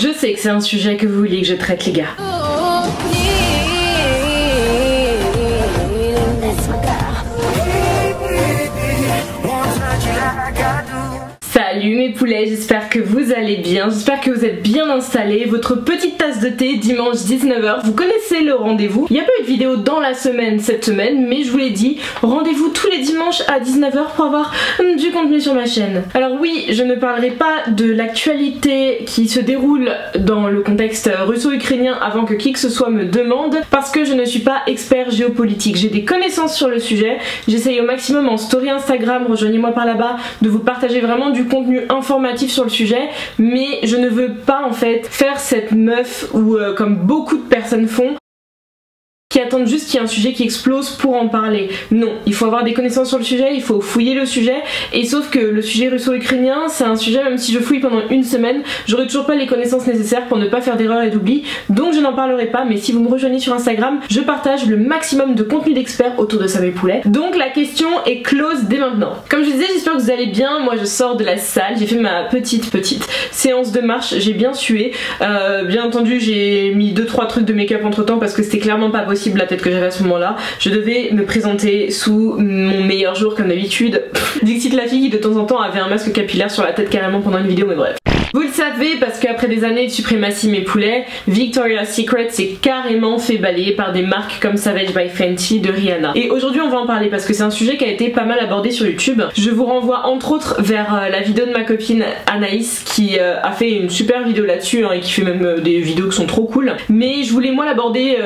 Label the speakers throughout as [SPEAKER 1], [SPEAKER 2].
[SPEAKER 1] Je sais que c'est un sujet que vous vouliez que je traite les gars. J'espère que vous allez bien, j'espère que vous êtes bien installés, votre petite tasse de thé dimanche 19h, vous connaissez le rendez-vous. Il n'y a pas eu de vidéo dans la semaine cette semaine, mais je vous l'ai dit, rendez-vous tous les dimanches à 19h pour avoir hum, du contenu sur ma chaîne. Alors oui, je ne parlerai pas de l'actualité qui se déroule dans le contexte russo-ukrainien avant que qui que ce soit me demande, parce que je ne suis pas expert géopolitique. J'ai des connaissances sur le sujet, j'essaye au maximum en story Instagram, rejoignez-moi par là-bas, de vous partager vraiment du contenu informatif sur le sujet mais je ne veux pas en fait faire cette meuf ou euh, comme beaucoup de personnes font qui attendent juste qu'il y ait un sujet qui explose pour en parler. Non, il faut avoir des connaissances sur le sujet, il faut fouiller le sujet, et sauf que le sujet russo-ukrainien, c'est un sujet, même si je fouille pendant une semaine, j'aurai toujours pas les connaissances nécessaires pour ne pas faire d'erreurs et d'oubli, donc je n'en parlerai pas, mais si vous me rejoignez sur Instagram, je partage le maximum de contenu d'experts autour de ça mes poulets. Donc la question est close dès maintenant. Comme je disais, j'espère que vous allez bien, moi je sors de la salle, j'ai fait ma petite petite séance de marche, j'ai bien sué, euh, bien entendu j'ai mis 2-3 trucs de make-up entre temps parce que c'était clairement pas possible la tête que j'avais à ce moment-là. Je devais me présenter sous mon meilleur jour comme d'habitude. Dixit la fille qui de temps en temps avait un masque capillaire sur la tête carrément pendant une vidéo mais bref. Vous le savez parce qu'après des années de suprématie mes poulets, Victoria's Secret s'est carrément fait balayer par des marques comme Savage by Fenty de Rihanna. Et aujourd'hui on va en parler parce que c'est un sujet qui a été pas mal abordé sur YouTube. Je vous renvoie entre autres vers euh, la vidéo de ma copine Anaïs qui euh, a fait une super vidéo là-dessus hein, et qui fait même euh, des vidéos qui sont trop cool. Mais je voulais moi l'aborder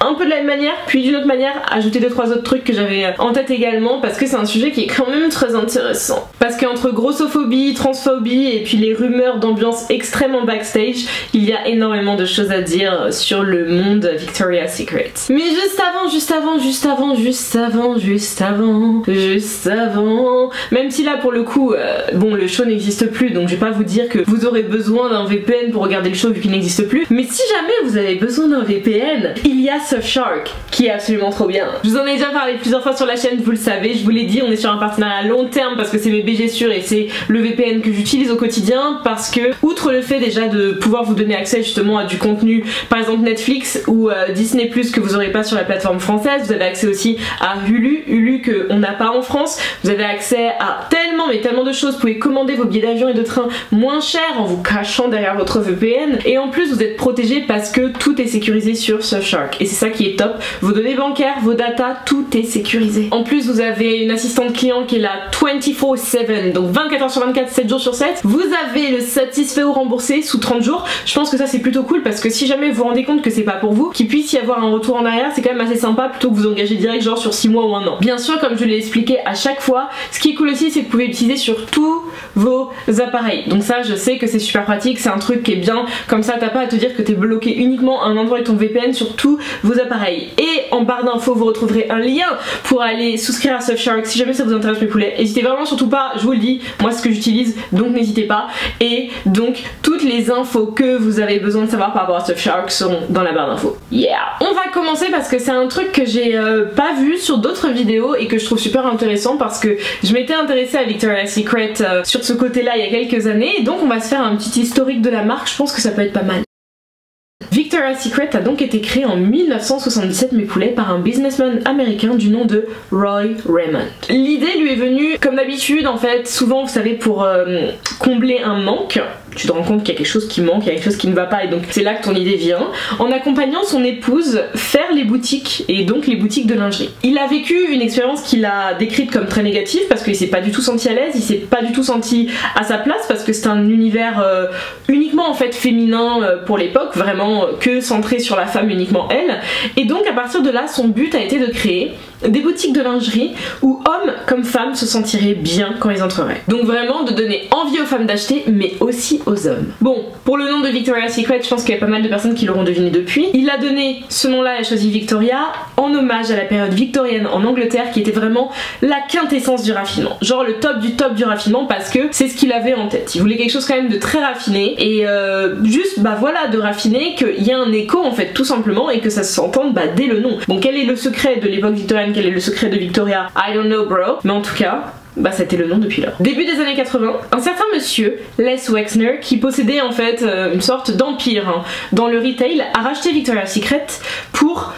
[SPEAKER 1] un peu de la même manière, puis d'une autre manière ajouter deux trois autres trucs que j'avais en tête également parce que c'est un sujet qui est quand même très intéressant. Parce qu'entre grossophobie, transphobie et puis les rumeurs d'ambiance extrêmement backstage, il y a énormément de choses à dire sur le monde Victoria's Secret. Mais juste avant, juste avant, juste avant, juste avant, juste avant, juste avant, même si là pour le coup, euh, bon le show n'existe plus donc je vais pas vous dire que vous aurez besoin d'un VPN pour regarder le show vu qu'il n'existe plus, mais si jamais vous avez besoin d'un VPN, il y a Surfshark qui est absolument trop bien. Je vous en ai déjà parlé plusieurs fois sur la chaîne, vous le savez, je vous l'ai dit, on est sur un partenariat à long terme parce que c'est mes BG sûrs et c'est le VPN que j'utilise au quotidien parce que outre le fait déjà de pouvoir vous donner accès justement à du contenu par exemple Netflix ou euh, Disney Plus que vous aurez pas sur la plateforme française, vous avez accès aussi à Hulu, Hulu que on n'a pas en France, vous avez accès à tellement mais tellement de choses, vous pouvez commander vos billets d'avion et de train moins cher en vous cachant derrière votre VPN et en plus vous êtes protégé parce que tout est sécurisé sur Surfshark ça qui est top, vos données bancaires, vos datas, tout est sécurisé. En plus vous avez une assistante client qui est là 24-7 donc 24 h sur 24, 7 jours sur 7. Vous avez le satisfait ou remboursé sous 30 jours. Je pense que ça c'est plutôt cool parce que si jamais vous vous rendez compte que c'est pas pour vous, qu'il puisse y avoir un retour en arrière, c'est quand même assez sympa plutôt que vous engager direct genre sur 6 mois ou un an. Bien sûr, comme je l'ai expliqué à chaque fois, ce qui est cool aussi c'est que vous pouvez l'utiliser sur tous vos appareils. Donc ça je sais que c'est super pratique, c'est un truc qui est bien, comme ça t'as pas à te dire que t'es bloqué uniquement à un endroit avec ton VPN sur tous appareils. Et en barre d'infos vous retrouverez un lien pour aller souscrire à Surfshark si jamais ça vous intéresse mes poulets. N'hésitez vraiment surtout pas, je vous le dis, moi ce que j'utilise, donc n'hésitez pas. Et donc toutes les infos que vous avez besoin de savoir par rapport à Surfshark seront dans la barre d'infos. Yeah On va commencer parce que c'est un truc que j'ai euh, pas vu sur d'autres vidéos et que je trouve super intéressant parce que je m'étais intéressée à Victoria's Secret euh, sur ce côté là il y a quelques années et donc on va se faire un petit historique de la marque, je pense que ça peut être pas mal. Victoria's Secret a donc été créé en 1977 mes poulets par un businessman américain du nom de Roy Raymond. L'idée lui est venue comme d'habitude en fait souvent vous savez pour euh, combler un manque tu te rends compte qu'il y a quelque chose qui manque, il y a quelque chose qui ne va pas et donc c'est là que ton idée vient, en accompagnant son épouse faire les boutiques et donc les boutiques de lingerie. Il a vécu une expérience qu'il a décrite comme très négative parce qu'il s'est pas du tout senti à l'aise, il s'est pas du tout senti à sa place parce que c'est un univers euh, uniquement en fait féminin euh, pour l'époque, vraiment euh, que centré sur la femme uniquement elle. Et donc à partir de là, son but a été de créer des boutiques de lingerie où hommes comme femmes se sentiraient bien quand ils entreraient. Donc vraiment de donner envie aux femmes d'acheter mais aussi aux hommes. Bon, pour le nom de Victoria's Secret, je pense qu'il y a pas mal de personnes qui l'auront deviné depuis. Il a donné ce nom-là et a choisi Victoria en hommage à la période victorienne en Angleterre qui était vraiment la quintessence du raffinement. Genre le top du top du raffinement parce que c'est ce qu'il avait en tête. Il voulait quelque chose quand même de très raffiné et euh, juste bah voilà de raffiner qu'il y a un écho en fait tout simplement et que ça s'entende bah dès le nom. Bon quel est le secret de l'époque victorienne quel est le secret de Victoria I don't know bro mais en tout cas bah c'était le nom depuis lors. Début des années 80, un certain monsieur, Les Wexner, qui possédait en fait euh, une sorte d'empire hein, dans le retail, a racheté Victoria's Secret pour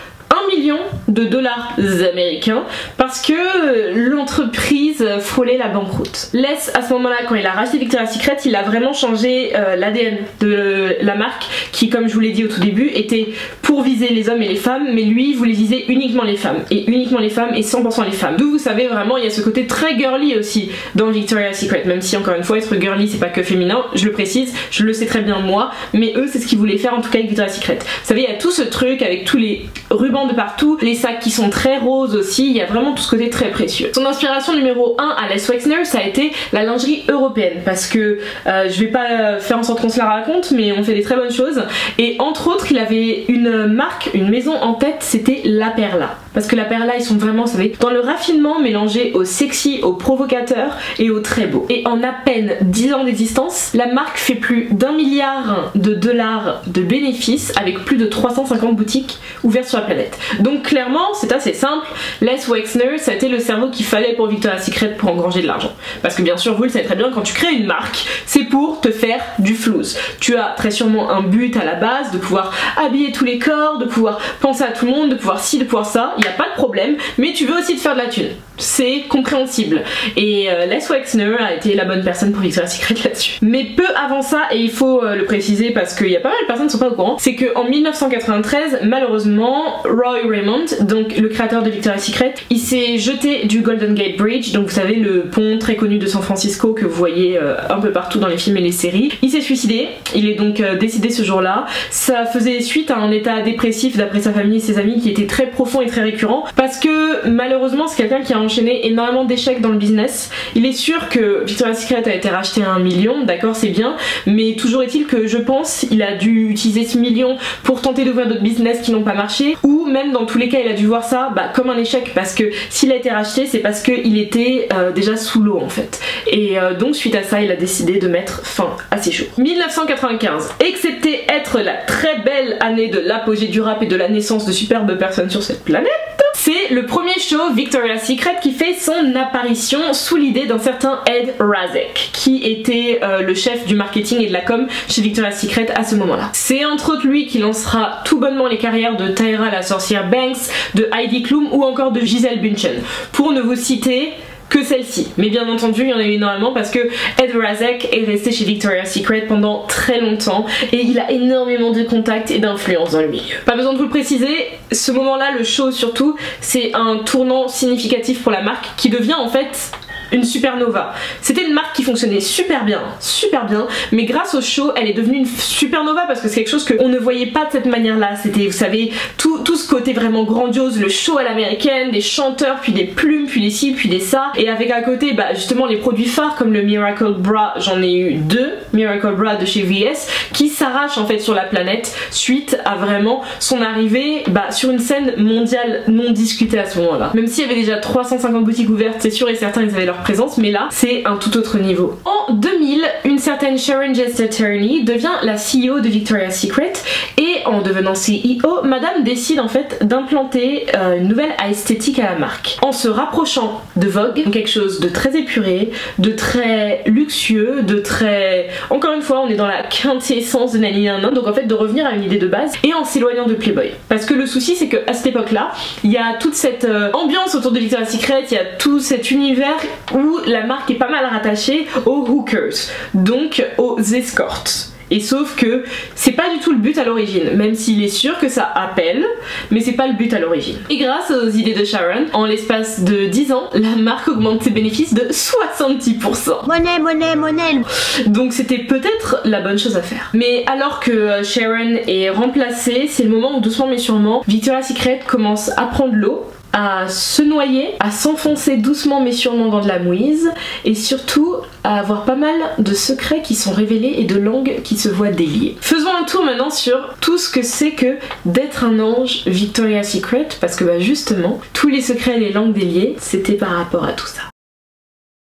[SPEAKER 1] 1 million de dollars américains parce que l'entreprise frôlait la banqueroute. Les, à ce moment-là, quand il a racheté Victoria's Secret, il a vraiment changé euh, l'ADN de la marque qui, comme je vous l'ai dit au tout début, était pour viser les hommes et les femmes, mais lui voulait viser uniquement les femmes, et uniquement les femmes et 100% les femmes. D'où vous savez vraiment, il y a ce côté très girly aussi dans Victoria's Secret, même si encore une fois, être girly c'est pas que féminin, je le précise, je le sais très bien moi, mais eux c'est ce qu'ils voulaient faire en tout cas avec Victoria's Secret. Vous savez, il y a tout ce truc avec tous les rubans partout, les sacs qui sont très roses aussi, il y a vraiment tout ce côté très précieux. Son inspiration numéro 1 à Les Wexner, ça a été la lingerie européenne, parce que euh, je vais pas faire en sorte qu'on se la raconte, mais on fait des très bonnes choses. Et entre autres, il avait une marque, une maison en tête, c'était La Perla. Parce que La Perla, ils sont vraiment, vous savez, dans le raffinement mélangé au sexy, au provocateur et au très beau. Et en à peine 10 ans d'existence, la marque fait plus d'un milliard de dollars de bénéfices avec plus de 350 boutiques ouvertes sur la planète. Donc clairement, c'est assez simple. Les Wexner, ça a été le cerveau qu'il fallait pour Victoria's Secret pour engranger de l'argent. Parce que bien sûr, vous le savez très bien, quand tu crées une marque, c'est pour te faire du flouze. Tu as très sûrement un but à la base de pouvoir habiller tous les corps, de pouvoir penser à tout le monde, de pouvoir ci, de pouvoir ça, il n'y a pas de problème, mais tu veux aussi te faire de la thune. C'est compréhensible. Et euh, Les Wexner a été la bonne personne pour Victoria's Secret là-dessus. Mais peu avant ça, et il faut euh, le préciser parce qu'il y a pas mal de personnes qui sont pas au courant, c'est qu'en 1993, malheureusement, Roy Raymond, donc le créateur de Victoria's Secret, il s'est jeté du Golden Gate Bridge, donc vous savez le pont très connu de San Francisco que vous voyez euh, un peu partout dans les films et les séries. Il s'est suicidé, il est donc décédé ce jour-là. Ça faisait suite à un état dépressif d'après sa famille et ses amis qui était très profond et très récurrent parce que malheureusement c'est quelqu'un qui a enchaîné énormément d'échecs dans le business. Il est sûr que Victoria's Secret a été racheté à un million, d'accord c'est bien, mais toujours est-il que je pense il a dû utiliser ce million pour tenter d'ouvrir d'autres business qui n'ont pas marché ou même dans tous les cas il a dû voir ça bah, comme un échec parce que s'il a été racheté c'est parce qu'il était euh, déjà sous l'eau en fait. Et euh, donc suite à ça il a décidé de mettre fin à ses jours. 1995, excepté être la très belle année de l'apogée du rap et de la naissance de superbes personnes sur cette planète, c'est le premier show Victoria's Secret qui fait son apparition sous l'idée d'un certain Ed Razek, qui était euh, le chef du marketing et de la com chez Victoria's Secret à ce moment-là. C'est entre autres lui qui lancera tout bonnement les carrières de Tyra la sorcière Banks, de Heidi Klum ou encore de Giselle Bündchen. Pour ne vous citer que celle-ci. Mais bien entendu, il y en a eu énormément parce que Ed Razek est resté chez Victoria's Secret pendant très longtemps et il a énormément de contacts et d'influence dans le milieu. Pas besoin de vous le préciser, ce moment-là, le show surtout, c'est un tournant significatif pour la marque qui devient en fait une supernova. C'était une marque qui fonctionnait super bien, super bien, mais grâce au show, elle est devenue une supernova parce que c'est quelque chose qu'on ne voyait pas de cette manière-là. C'était, vous savez, tout, ce côté vraiment grandiose, le show à l'américaine, des chanteurs, puis des plumes, puis des ci, puis des ça, et avec à côté, bah justement les produits phares comme le Miracle Bra, j'en ai eu deux, Miracle Bra de chez VS, qui s'arrachent en fait sur la planète suite à vraiment son arrivée bah, sur une scène mondiale non discutée à ce moment-là. Même s'il y avait déjà 350 boutiques ouvertes, c'est sûr et certain, ils avaient leur présence, mais là, c'est un tout autre niveau. En 2000, une certaine Sharon Jester Turney devient la CEO de Victoria's Secret et en devenant CEO, madame décide en fait d'implanter euh, une nouvelle esthétique à la marque en se rapprochant de Vogue, quelque chose de très épuré, de très luxueux, de très... Encore une fois, on est dans la quintessence de Nani donc en fait de revenir à une idée de base et en s'éloignant de Playboy. Parce que le souci c'est que à cette époque-là, il y a toute cette euh, ambiance autour de Victoria's Secret, il y a tout cet univers où la marque est pas mal rattachée aux hookers, donc aux escorts. Et sauf que c'est pas du tout le but à l'origine, même s'il est sûr que ça appelle, mais c'est pas le but à l'origine. Et grâce aux idées de Sharon, en l'espace de 10 ans, la marque augmente ses bénéfices de 70%.
[SPEAKER 2] Monnaie, monnaie, monnaie.
[SPEAKER 1] Donc c'était peut-être la bonne chose à faire. Mais alors que Sharon est remplacée, c'est le moment où doucement mais sûrement, Victoria's Secret commence à prendre l'eau à se noyer, à s'enfoncer doucement mais sûrement dans de la mouise et surtout à avoir pas mal de secrets qui sont révélés et de langues qui se voient déliées. Faisons un tour maintenant sur tout ce que c'est que d'être un ange Victoria's Secret parce que bah justement tous les secrets et les langues déliées c'était par rapport à tout ça.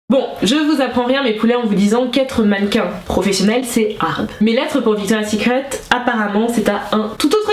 [SPEAKER 1] Bon, je vous apprends rien mes poulets en vous disant qu'être mannequin professionnel c'est hard. Mais l'être pour Victoria's Secret apparemment c'est à un tout autre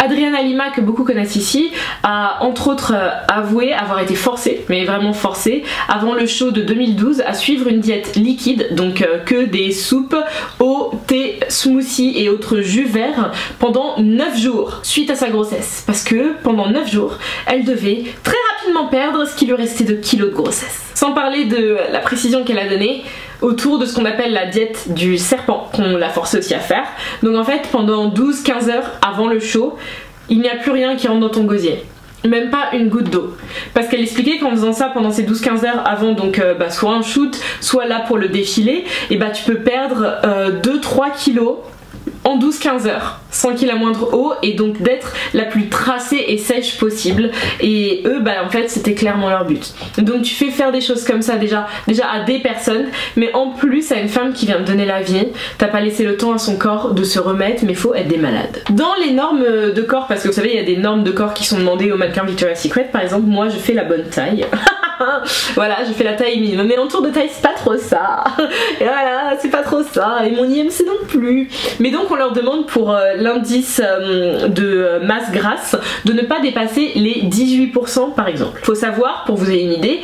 [SPEAKER 1] Adriana Lima, que beaucoup connaissent ici, a entre autres euh, avoué avoir été forcée, mais vraiment forcée, avant le show de 2012 à suivre une diète liquide, donc euh, que des soupes, eau, thé, smoothie et autres jus verts pendant 9 jours suite à sa grossesse. Parce que pendant 9 jours, elle devait très rapidement perdre ce qui lui restait de kilos de grossesse. Sans parler de la précision qu'elle a donnée, autour de ce qu'on appelle la diète du serpent, qu'on la force aussi à faire. Donc en fait, pendant 12-15 heures avant le show, il n'y a plus rien qui rentre dans ton gosier. Même pas une goutte d'eau. Parce qu'elle expliquait qu'en faisant ça pendant ces 12-15 heures avant donc euh, bah, soit un shoot, soit là pour le défilé, et bah tu peux perdre 2-3 euh, kilos en 12-15 heures sans qu'il ait la moindre eau et donc d'être la plus tracée et sèche possible. Et eux bah en fait c'était clairement leur but. Donc tu fais faire des choses comme ça déjà déjà à des personnes mais en plus à une femme qui vient de donner la vie. T'as pas laissé le temps à son corps de se remettre mais faut être des malades. Dans les normes de corps parce que vous savez il y a des normes de corps qui sont demandées aux mannequins Victoria's Secret. Par exemple moi je fais la bonne taille voilà, je fais la taille minimum. Mais l'entour de taille, c'est pas trop ça. Voilà, c'est pas trop ça. Et mon IMC non plus. Mais donc, on leur demande pour euh, l'indice euh, de masse grasse de ne pas dépasser les 18% par exemple. Faut savoir, pour vous ayez une idée,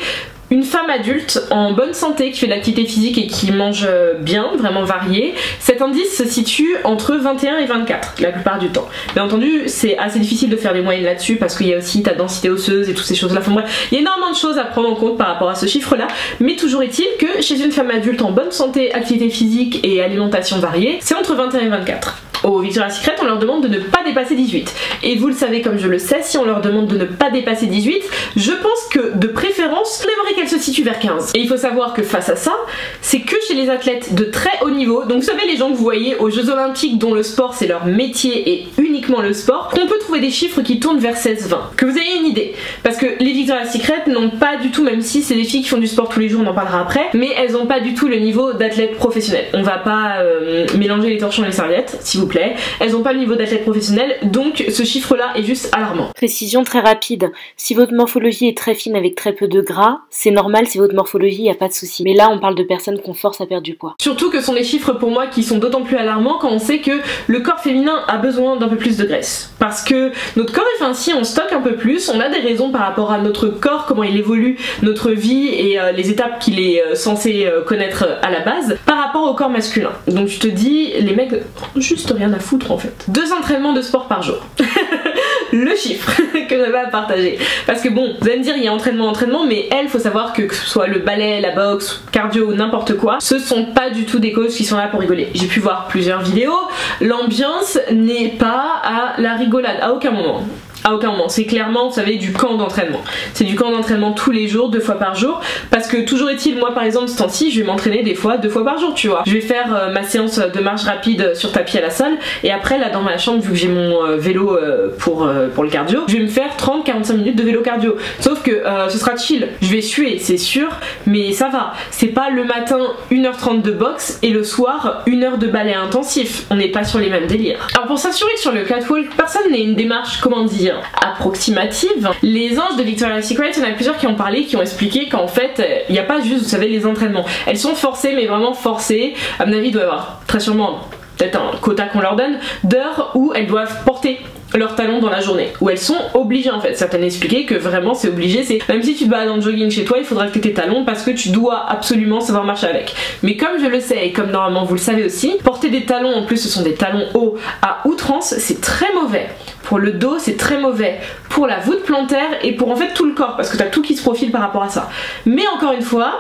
[SPEAKER 1] une femme adulte en bonne santé qui fait de l'activité physique et qui mange euh, bien, vraiment varié, cet indice se situe entre 21 et 24 la plupart du temps. Bien entendu, c'est assez difficile de faire des moyennes là-dessus parce qu'il y a aussi ta densité osseuse et toutes ces choses-là. Enfin bref, il y a énormément de choses à prendre en compte par rapport à ce chiffre-là, mais toujours est-il que chez une femme adulte en bonne santé, activité physique et alimentation variée, c'est entre 21 et 24 au Victoria's Secret, on leur demande de ne pas dépasser 18. Et vous le savez comme je le sais, si on leur demande de ne pas dépasser 18, je pense que de préférence, on aimerait qu'elle se situe vers 15. Et il faut savoir que face à ça, c'est que chez les athlètes de très haut niveau, donc vous savez les gens que vous voyez aux Jeux Olympiques dont le sport c'est leur métier et uniquement le sport, qu'on peut trouver des chiffres qui tournent vers 16-20. Que vous ayez une idée. Parce que les Victoria's Secret n'ont pas du tout, même si c'est des filles qui font du sport tous les jours, on en parlera après, mais elles n'ont pas du tout le niveau d'athlète professionnel. On va pas euh, mélanger les torchons et les serviettes, si vous plaît. Elles n'ont pas le niveau d'athlète professionnel, donc ce chiffre-là est juste alarmant.
[SPEAKER 2] Précision très rapide. Si votre morphologie est très fine avec très peu de gras, c'est normal si votre morphologie, n'y a pas de souci. Mais là, on parle de personnes qu'on force à perdre du poids.
[SPEAKER 1] Surtout que ce sont des chiffres pour moi qui sont d'autant plus alarmants quand on sait que le corps féminin a besoin d'un peu plus de graisse. Parce que notre corps est ainsi, on stocke un peu plus, on a des raisons par rapport à notre corps, comment il évolue, notre vie et euh, les étapes qu'il est euh, censé euh, connaître à la base, par rapport au corps masculin. Donc je te dis, les mecs, juste rien à foutre en fait. Deux entraînements de sport par jour. le chiffre que j'avais à partager. Parce que bon, vous allez me dire, il y a entraînement, entraînement, mais elle, faut savoir que que ce soit le ballet, la boxe, cardio ou n'importe quoi, ce sont pas du tout des causes qui sont là pour rigoler. J'ai pu voir plusieurs vidéos, l'ambiance n'est pas à la rigolade, à aucun moment. À aucun moment. C'est clairement, vous savez, du camp d'entraînement. C'est du camp d'entraînement tous les jours, deux fois par jour. Parce que toujours est-il, moi par exemple, ce temps-ci, je vais m'entraîner des fois deux fois par jour, tu vois. Je vais faire euh, ma séance de marche rapide sur tapis à la salle. Et après, là, dans ma chambre, vu que j'ai mon euh, vélo euh, pour, pour le cardio, je vais me faire 30-45 minutes de vélo cardio. Sauf que ce sera chill. Je vais suer, c'est sûr, mais ça va. C'est pas le matin 1h30 de boxe et le soir 1 h de ballet intensif. On n'est pas sur les mêmes délires. Alors pour s'assurer que sur le catwalk, personne n'ait une démarche, comment dire, approximative. Les anges de Victoria's Secret, il y en a plusieurs qui ont parlé, qui ont expliqué qu'en fait, il n'y a pas juste, vous savez, les entraînements. Elles sont forcées, mais vraiment forcées. À mon avis, il doit y avoir très sûrement peut-être un quota qu'on leur donne d'heures où elles doivent porter leurs talons dans la journée où elles sont obligées en fait certaines expliqué que vraiment c'est obligé c'est même si tu te balades en jogging chez toi il faudra que tes talons parce que tu dois absolument savoir marcher avec mais comme je le sais et comme normalement vous le savez aussi porter des talons en plus ce sont des talons hauts à outrance c'est très mauvais pour le dos, c'est très mauvais. Pour la voûte plantaire et pour en fait tout le corps, parce que t'as tout qui se profile par rapport à ça. Mais encore une fois,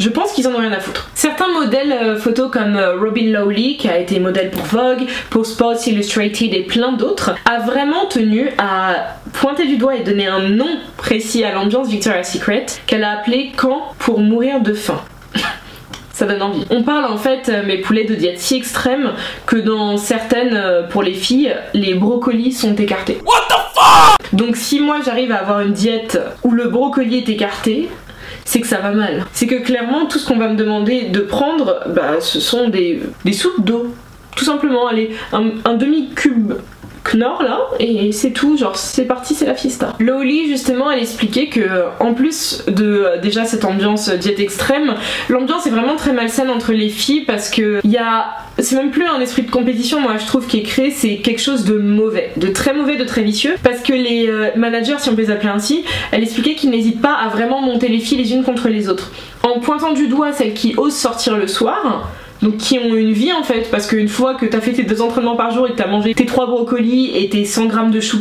[SPEAKER 1] je pense qu'ils en ont rien à foutre. Certains modèles euh, photos comme euh, Robin Lowley, qui a été modèle pour Vogue, pour Sports Illustrated et plein d'autres, a vraiment tenu à pointer du doigt et donner un nom précis à l'ambiance Victoria's Secret qu'elle a appelé Camp pour mourir de faim ça donne envie. On parle en fait, euh, mes poulets, de diète si extrême que dans certaines, pour les filles, les brocolis sont écartés. What the fuck? Donc si moi j'arrive à avoir une diète où le brocoli est écarté, c'est que ça va mal. C'est que clairement tout ce qu'on va me demander de prendre, bah ce sont des, des soupes d'eau. Tout simplement, allez, un, un demi-cube Knorr là et c'est tout, genre c'est parti, c'est la fiesta. Lowly justement elle expliquait que en plus de déjà cette ambiance diète extrême, l'ambiance est vraiment très malsaine entre les filles parce que il c'est même plus un esprit de compétition moi je trouve qui est créé c'est quelque chose de mauvais de très mauvais de très vicieux parce que les euh, managers si on peut les appeler ainsi elle expliquait qu'ils n'hésitent pas à vraiment monter les filles les unes contre les autres en pointant du doigt celles qui osent sortir le soir donc qui ont une vie en fait. Parce qu'une fois que t'as fait tes deux entraînements par jour et que t'as mangé tes trois brocolis et tes 100 grammes de chou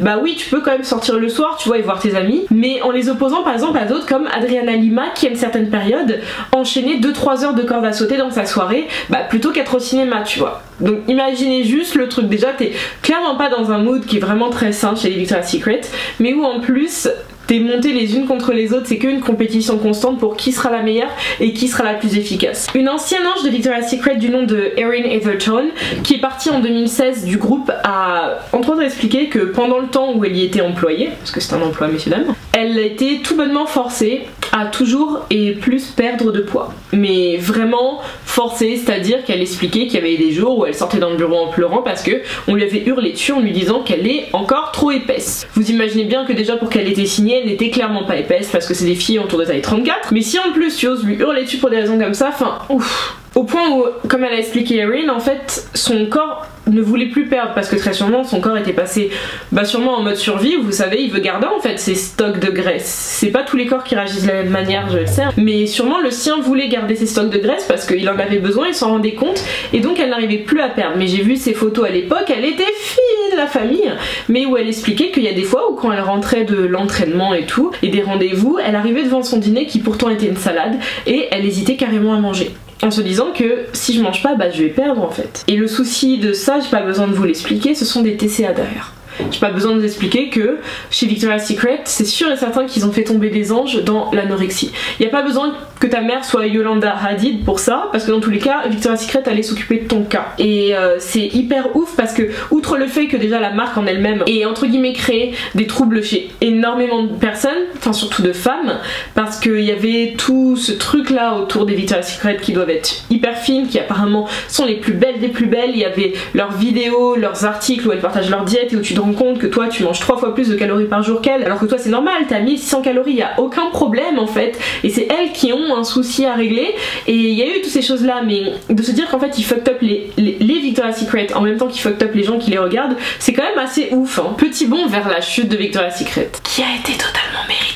[SPEAKER 1] bah oui tu peux quand même sortir le soir tu vois et voir tes amis. Mais en les opposant par exemple à d'autres comme Adriana Lima qui à une certaine période enchaînait 2-3 heures de corde à sauter dans sa soirée bah plutôt qu'être au cinéma tu vois. Donc imaginez juste le truc. Déjà t'es clairement pas dans un mood qui est vraiment très sain chez les Victoria's Secret mais où en plus t'es monté les unes contre les autres, c'est qu'une compétition constante pour qui sera la meilleure et qui sera la plus efficace. Une ancienne ange de Victoria's Secret du nom de Erin Etherton, qui est partie en 2016 du groupe, a entre autres expliqué que pendant le temps où elle y était employée, parce que c'est un emploi messieurs dames, elle était tout bonnement forcée à toujours et plus perdre de poids. Mais vraiment forcée, c'est-à-dire qu'elle expliquait qu'il y avait des jours où elle sortait dans le bureau en pleurant parce que on lui avait hurlé dessus en lui disant qu'elle est encore trop épaisse. Vous imaginez bien que déjà pour qu'elle était signée, elle n'était clairement pas épaisse parce que c'est des filles autour de taille 34. Mais si en plus tu oses lui hurler dessus pour des raisons comme ça, enfin ouf. Au point où, comme elle a expliqué Erin, en fait, son corps ne voulait plus perdre parce que très sûrement son corps était passé bah sûrement en mode survie. Vous savez il veut garder en fait ses stocks de graisse. C'est pas tous les corps qui réagissent de la même manière je le sais mais sûrement le sien voulait garder ses stocks de graisse parce qu'il en avait besoin il s'en rendait compte et donc elle n'arrivait plus à perdre. Mais j'ai vu ses photos à l'époque elle était fine la famille mais où elle expliquait qu'il y a des fois où quand elle rentrait de l'entraînement et tout et des rendez-vous elle arrivait devant son dîner qui pourtant était une salade et elle hésitait carrément à manger en se disant que si je mange pas, bah je vais perdre en fait. Et le souci de ça, j'ai pas besoin de vous l'expliquer, ce sont des TCA derrière. J'ai pas besoin de vous expliquer que chez Victoria's Secret, c'est sûr et certain qu'ils ont fait tomber des anges dans l'anorexie. Il y a pas besoin que ta mère soit Yolanda Hadid pour ça, parce que dans tous les cas, Victoria's Secret allait s'occuper de ton cas. Et euh, c'est hyper ouf parce que, outre le fait que déjà la marque en elle-même ait entre guillemets créé des troubles chez énormément de personnes, enfin surtout de femmes, parce qu'il y avait tout ce truc là autour des Victoria's Secret qui doivent être hyper fines, qui apparemment sont les plus belles des plus belles. Il y avait leurs vidéos, leurs articles où elles partagent leur diète et où tu te compte que toi tu manges trois fois plus de calories par jour qu'elle, alors que toi c'est normal, t'as 1600 calories, y a aucun problème en fait. Et c'est elles qui ont un souci à régler. Et il y a eu toutes ces choses là, mais de se dire qu'en fait ils fucked up les, les, Victoria's Secret en même temps qu'ils fucked up les gens qui les regardent, c'est quand même assez ouf. Hein. Petit bond vers la chute de Victoria's Secret, qui a été totalement méritée.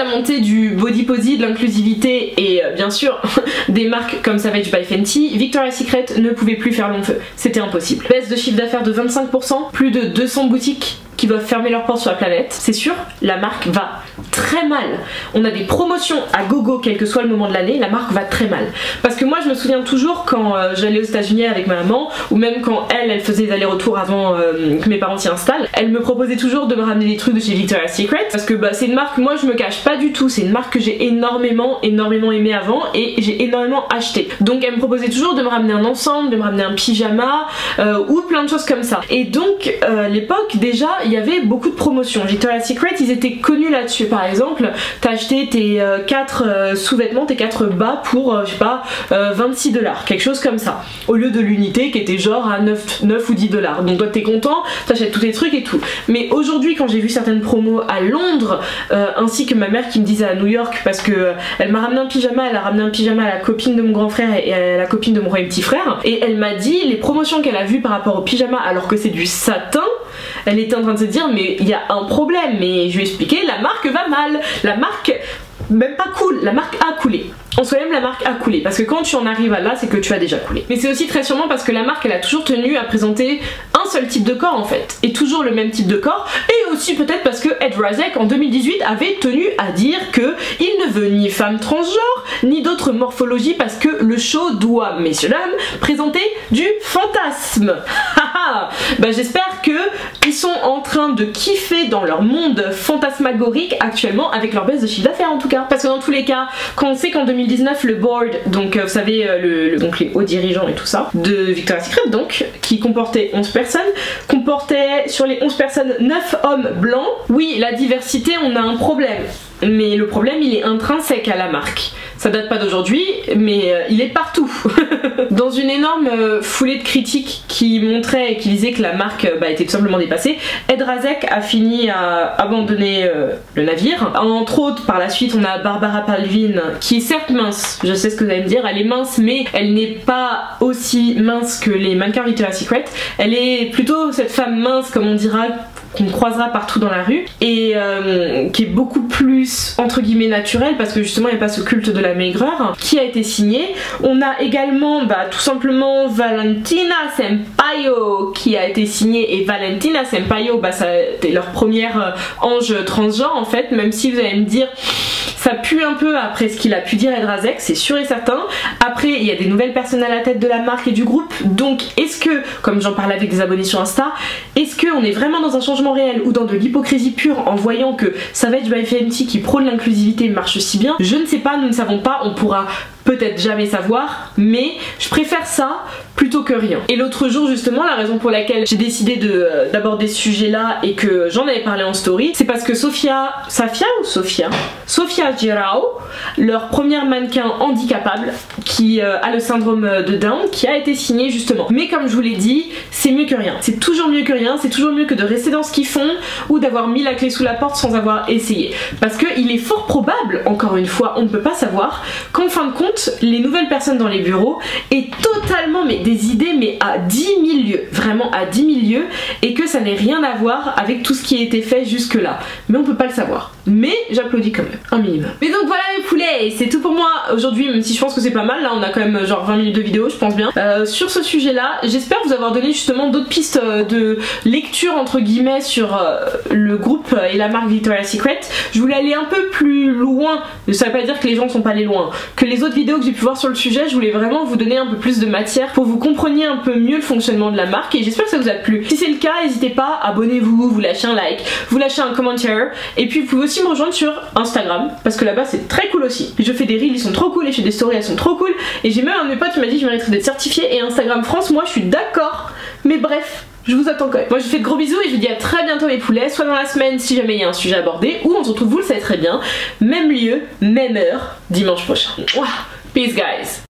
[SPEAKER 1] La montée du body posy, de l'inclusivité et euh, bien sûr des marques comme Savage by Fenty, Victoria's Secret ne pouvait plus faire long feu. C'était impossible. Baisse de chiffre d'affaires de 25%, plus de 200 boutiques qui doivent fermer leurs portes sur la planète, c'est sûr, la marque va très mal. On a des promotions à gogo, quel que soit le moment de l'année, la marque va très mal. Parce que moi, je me souviens toujours quand euh, j'allais aux États-Unis avec ma maman, ou même quand elle, elle faisait des allers-retours avant euh, que mes parents s'y installent, elle me proposait toujours de me ramener des trucs de chez Victoria's Secret. Parce que bah, c'est une marque, moi je me cache pas du tout, c'est une marque que j'ai énormément, énormément aimé avant et j'ai énormément acheté. Donc elle me proposait toujours de me ramener un ensemble, de me ramener un pyjama euh, ou plein de choses comme ça. Et donc, l'époque, déjà, y avait beaucoup de promotions. Victoria's Secret, ils étaient connus là-dessus. Par exemple, t'as acheté tes 4 euh, euh, sous-vêtements, tes 4 bas pour, euh, je sais pas, 26 dollars, quelque chose comme ça. Au lieu de l'unité qui était genre à 9, 9 ou 10 dollars. Donc toi t'es content, t'achètes tous tes trucs et tout. Mais aujourd'hui, quand j'ai vu certaines promos à Londres, ainsi que ma mère qui me disait à New York, parce que elle m'a ramené un pyjama, elle a ramené un pyjama à la copine de mon grand frère et à la copine de mon petit frère, et elle m'a dit les promotions qu'elle a vues par rapport au pyjama alors que c'est du satin, elle était en train de se dire mais il y a un problème mais je lui ai expliqué la marque va mal. La marque même pas cool la marque a coulé en soi même la marque a coulé parce que quand tu en arrives à là c'est que tu as déjà coulé. Mais c'est aussi très sûrement parce que la marque elle a toujours tenu à présenter un seul type de corps en fait. Et toujours le même type de corps. Et aussi peut-être parce que Ed Razek en 2018 avait tenu à dire que il ne veut ni femme transgenre ni d'autres morphologies parce que le show doit messieurs dames présenter du fantasme. Bah j'espère que ils sont en train de kiffer dans leur monde fantasmagorique actuellement avec leur baisse de chiffre d'affaires en tout cas. Parce que dans tous les cas quand on sait qu'en 2019 le board donc euh, vous savez euh, le, donc les hauts dirigeants et tout ça de Victoria's Secret donc qui comportait 11 personnes comportait sur les 11 personnes 9 hommes blancs. Oui la diversité on a un problème mais le problème il est intrinsèque à la marque Ça date pas d'aujourd'hui, mais euh, il est partout. Dans une énorme euh, foulée de critiques qui montraient et qui disaient que la marque bah, était tout simplement dépassée, Ed Razek a fini à abandonner le navire. Entre autres, par la suite, on a Barbara Palvin qui est certes mince, je sais ce que vous allez me dire, elle est mince, mais elle n'est pas aussi mince que les mannequins Victoria's Secret. Elle est plutôt cette femme mince, comme on dira, qu'on croisera partout dans la rue et euh, qui est beaucoup plus entre guillemets naturel parce que justement il n'y a pas ce culte de la maigreur qui a été signé. On a également bah, tout simplement Valentina Sempaio qui a été signée et Valentina Sempaio bah, c'était leur première euh, ange transgenre en fait même si vous allez me dire ça pue un peu après ce qu'il a pu dire Edrazek, c'est sûr et certain. Après, il y a des nouvelles personnes à la tête de la marque et du groupe. Donc, est-ce que, comme j'en parlais avec des abonnés sur Insta, est-ce qu'on est vraiment dans un changement réel ou dans de l'hypocrisie pure en voyant que Savage by FMT qui prône l'inclusivité marche si bien? Je ne sais pas, nous ne savons pas, on pourra peut-être jamais savoir, mais je préfère ça plutôt que rien. Et l'autre jour justement, la raison pour laquelle j'ai décidé euh, d'aborder ce sujet-là et que j'en avais parlé en story, c'est parce que Sophia, Safia ou Sophia Sophia Girao, leur première mannequin handicapable qui euh, a le syndrome de Down, qui a été signé justement. Mais comme je vous l'ai dit, c'est mieux que rien. C'est toujours mieux que rien, c'est toujours mieux que de rester dans ce qu'ils font ou d'avoir mis la clé sous la porte sans avoir essayé. Parce qu'il est fort probable, encore une fois, on ne peut pas savoir, qu'en fin de compte, les nouvelles personnes dans les bureaux aient totalement mais des idées mais à 10 000 lieues, vraiment à 10 000 lieues, et que ça n'ait rien à voir avec tout ce qui a été fait jusque là. Mais on peut pas le savoir. Mais j'applaudis quand même, un minimum. Mais donc voilà mes poulets, c'est tout pour moi aujourd'hui, même si je pense que c'est pas mal, là on a quand même genre 20 minutes de vidéo, je pense bien. Euh, sur ce sujet là, j'espère vous avoir donné justement d'autres pistes euh, de lecture entre guillemets sur euh, le groupe et la marque Victoria's Secret. Je voulais aller un peu plus loin, ça veut pas dire que les gens sont pas allés loin, que les autres vidéos que j'ai pu voir sur le sujet, je voulais vraiment vous donner un peu plus de matière pour vous compreniez un peu mieux le fonctionnement de la marque et j'espère que ça vous a plu. Si c'est le cas, n'hésitez pas, abonnez-vous, vous lâchez un like, vous lâchez un commentaire et puis vous pouvez aussi me rejoindre sur Instagram parce que là-bas c'est très cool aussi. Je fais des reels, ils sont trop cool et je fais des stories, elles sont trop cool et j'ai même un de mes potes qui m'a dit que je mériterais d'être certifié et Instagram France, moi je suis d'accord, mais bref, je vous attends quand même. Moi je vous fais de gros bisous et je vous dis à très bientôt les poulets, soit dans la semaine si jamais il y a un sujet abordé, ou on se retrouve, vous le savez très bien, même lieu, même heure, dimanche prochain. Peace guys